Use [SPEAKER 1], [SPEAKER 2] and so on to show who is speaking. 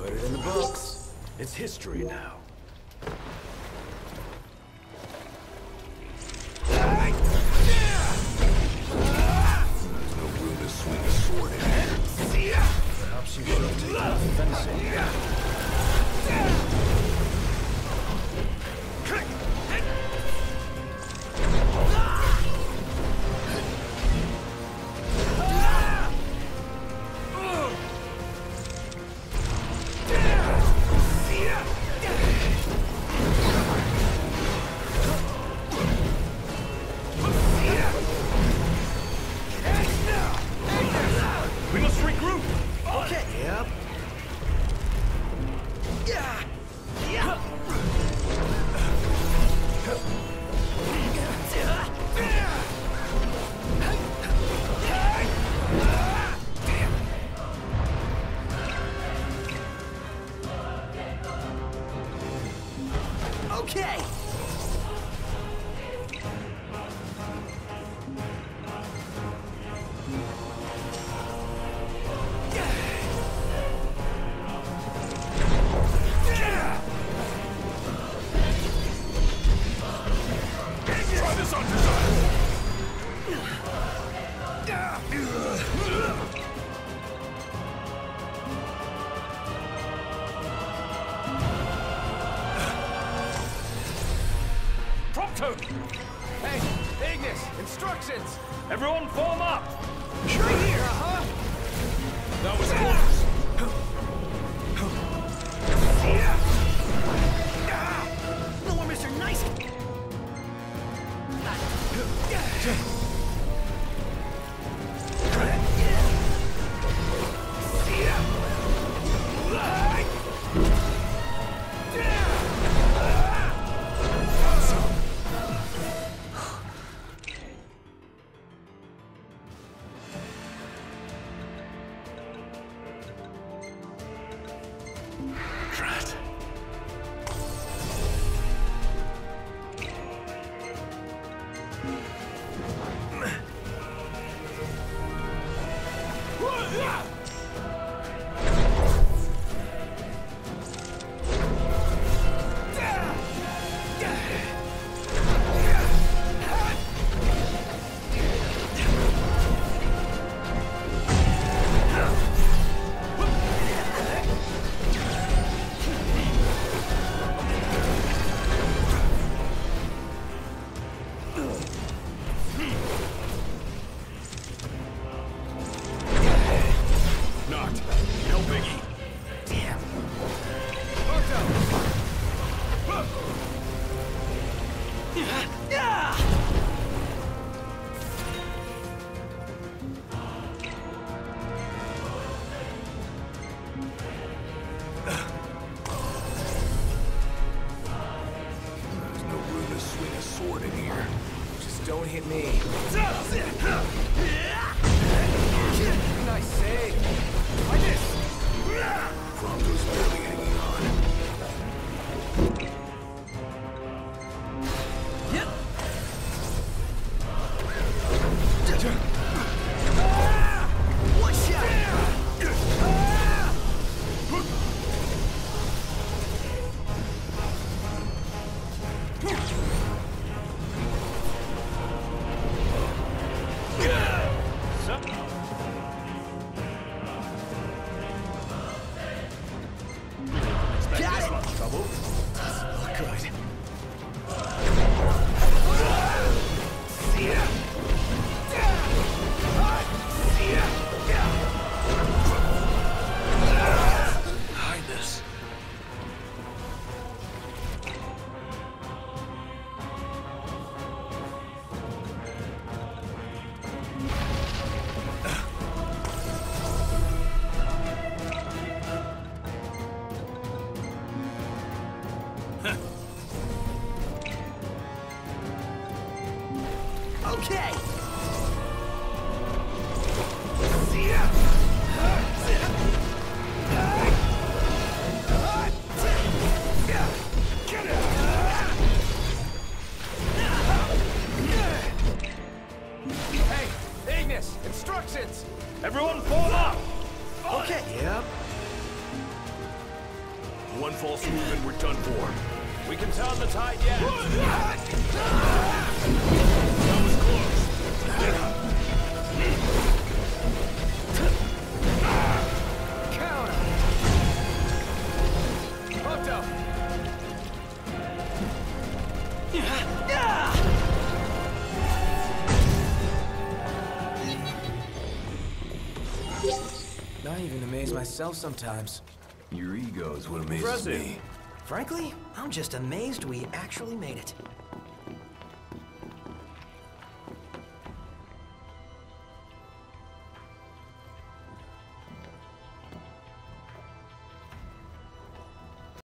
[SPEAKER 1] Put it in the books. It's history now. Okay. Yep. Okay. Hey, Ignis, instructions.
[SPEAKER 2] Everyone form up!
[SPEAKER 1] Right here, huh?
[SPEAKER 3] That was close. There's no room to swing a sword in here.
[SPEAKER 1] Just don't hit me. Okay. Hey, Ignis, instructions.
[SPEAKER 2] Everyone form up!
[SPEAKER 1] Okay. Yep.
[SPEAKER 3] One false move and we're done for.
[SPEAKER 2] We can turn the tide yet.
[SPEAKER 1] I even amaze myself sometimes.
[SPEAKER 3] Your ego is what amazes
[SPEAKER 2] Impressive.
[SPEAKER 3] me.
[SPEAKER 4] Frankly, I'm just amazed we actually made it.